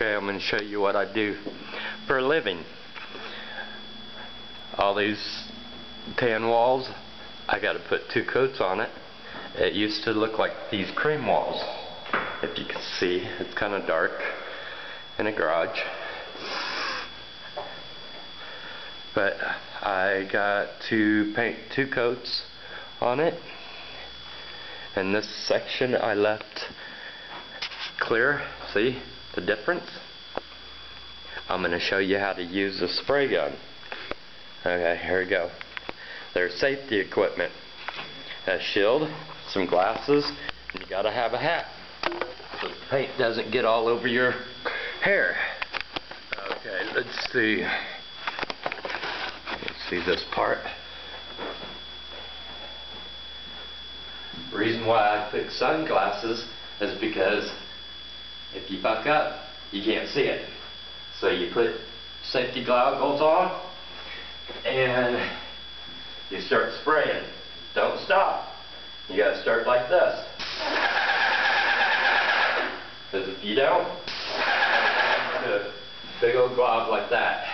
Okay, I'm going to show you what I do for a living. All these tan walls, I got to put two coats on it. It used to look like these cream walls. If you can see, it's kind of dark in a garage. But I got to paint two coats on it. And this section I left clear. See? The difference? I'm going to show you how to use a spray gun. Okay, here we go. There's safety equipment. A shield, some glasses, and you gotta have a hat. So the paint doesn't get all over your hair. Okay, let's see. Let's see this part. reason why I picked sunglasses is because if you fuck up, you can't see it. So you put safety goggles on and you start spraying. Don't stop. You gotta start like this. Because if you don't, a big old glob like that.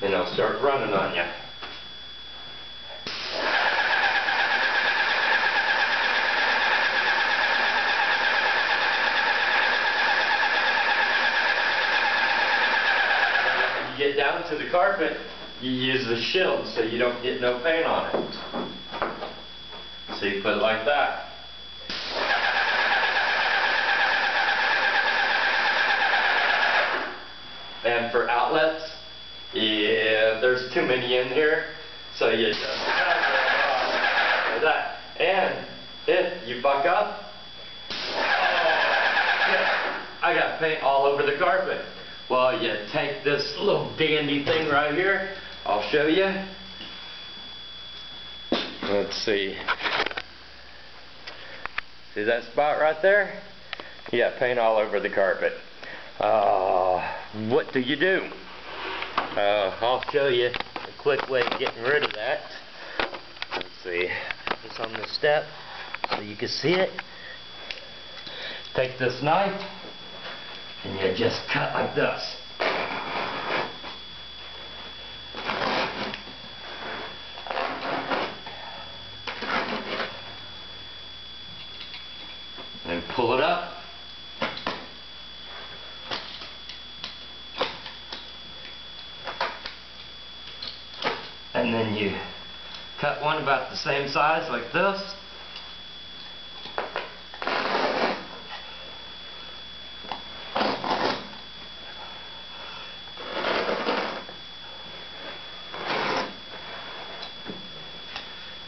And they'll start running on you. get down to the carpet, you use the shield so you don't get no paint on it. So you put it like that. And for outlets, yeah, there's too many in here, so you just like that. And if you fuck up, oh, yeah, I got paint all over the carpet. Well, you take this little dandy thing right here. I'll show you. Let's see. See that spot right there? Yeah, paint all over the carpet. Uh, what do you do? Uh, I'll show you a quick way of getting rid of that. Let's see. This on the step so you can see it. Take this knife and you just cut like this. And pull it up. And then you cut one about the same size like this.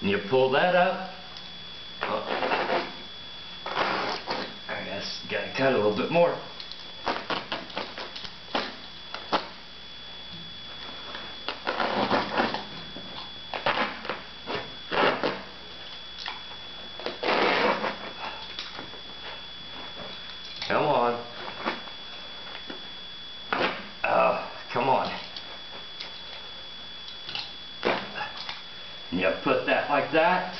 And you pull that up. Oh. I guess gotta cut a little bit more. Come on. Oh, come on. And you put that like that.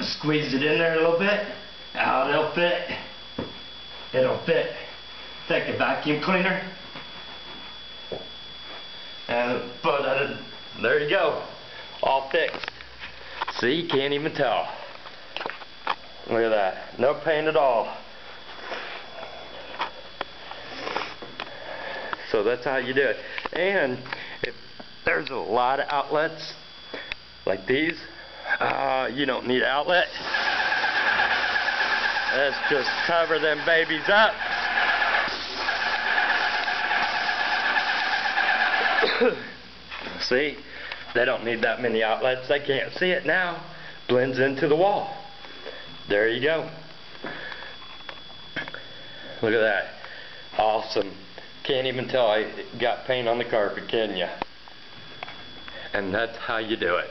Squeeze it in there a little bit. Out it'll fit. It'll fit. Take a vacuum cleaner. And put it, in. there you go. All fixed. See, you can't even tell. Look at that. No paint at all. So that's how you do it. And there's a lot of outlets like these. Uh, you don't need outlet. Let's just cover them babies up. see, they don't need that many outlets. They can't see it now. Blends into the wall. There you go. Look at that. Awesome. Can't even tell I got paint on the carpet, can you? And that's how you do it.